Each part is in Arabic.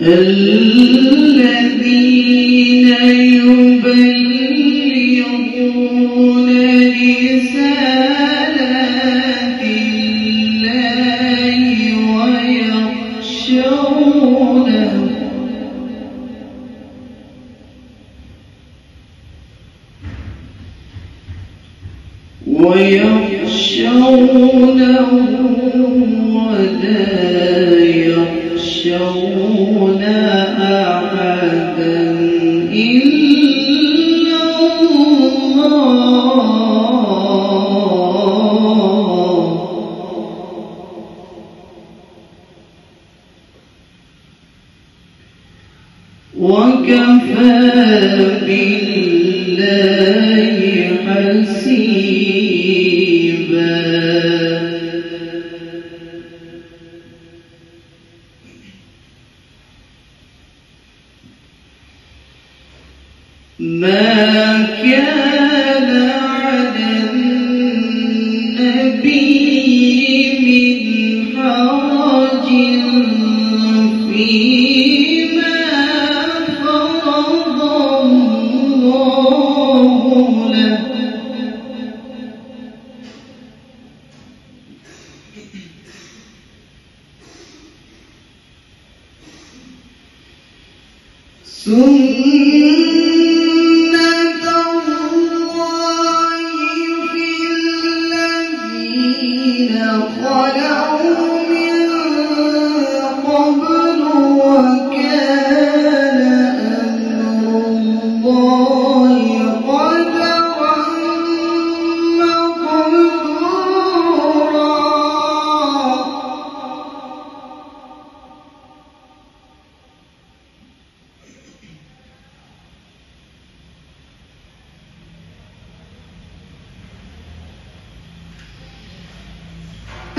الذين يبلغون رسالات الله ويخشونه. ويخشونه ولا يخشون أحدا إلا الله. وكفى بالله حسيبا. حرج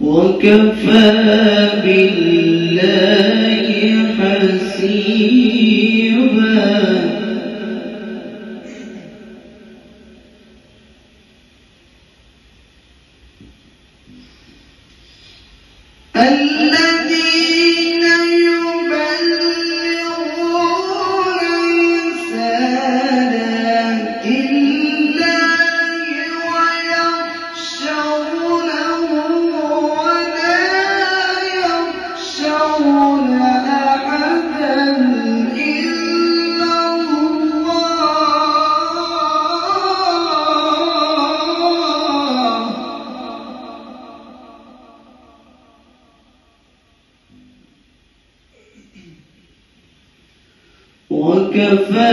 وكفى بالله حسيبا. وكفى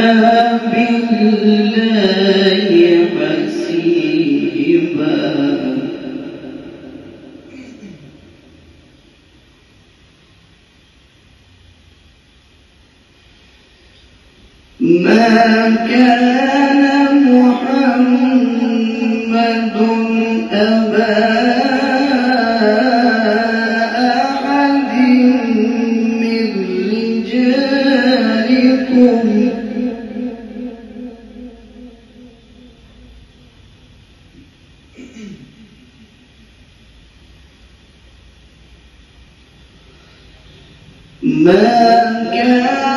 بالله حسيبا ما كان محمد أبا ما كان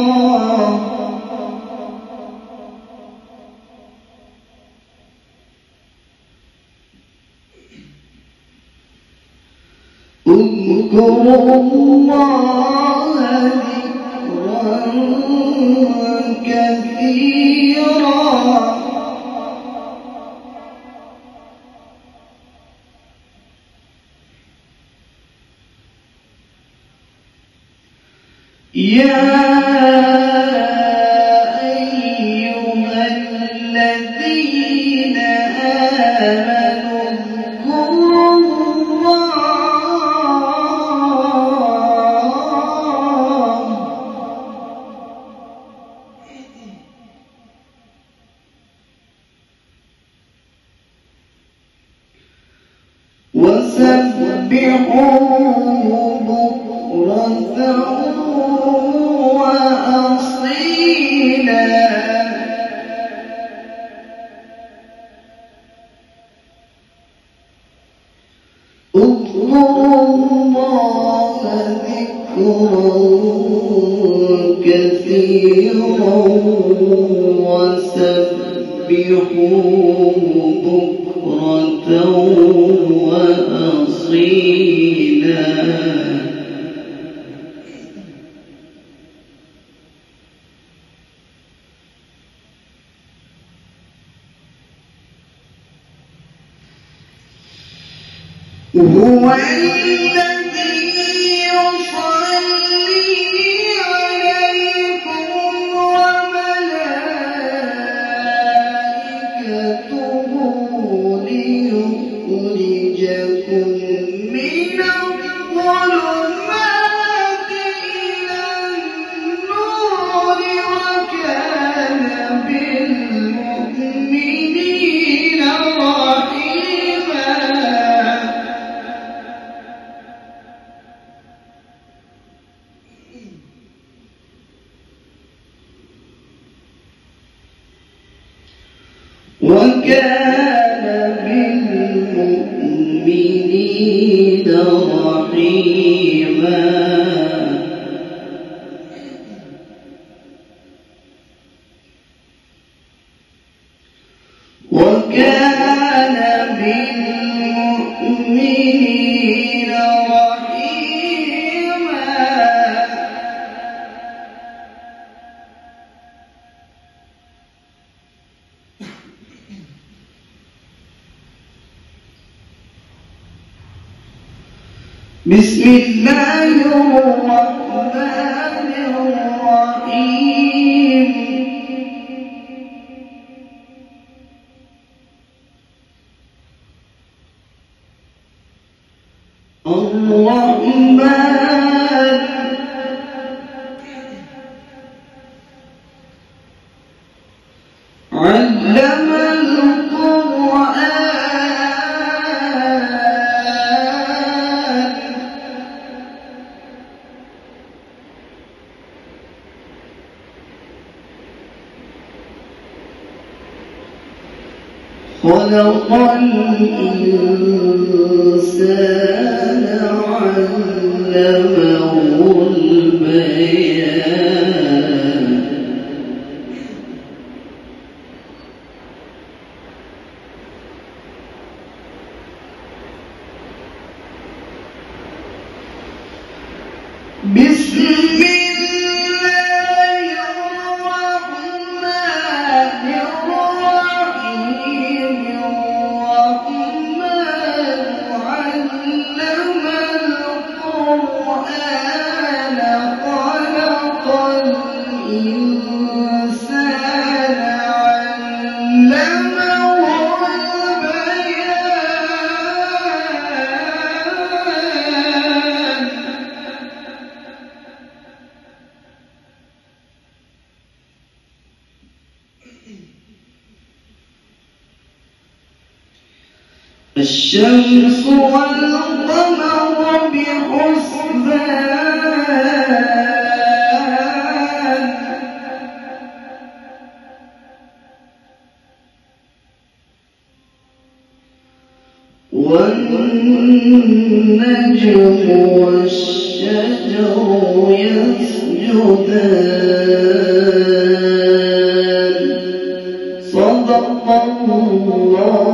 اذكروا الله ذكرا كثيرا يا وسبحوه بكرة وأصيلا اذكروا الله ذكرا كثيرا وسبحوه بكرة وأصيلا. هو الذي بالمؤمنين رحيما. بسم الله الرحمن الرحيم. الرحمن خلق الإنسان علمه البيان. الشمس والقمر بحسبان والنجم والشجر يسجدان. صدق الله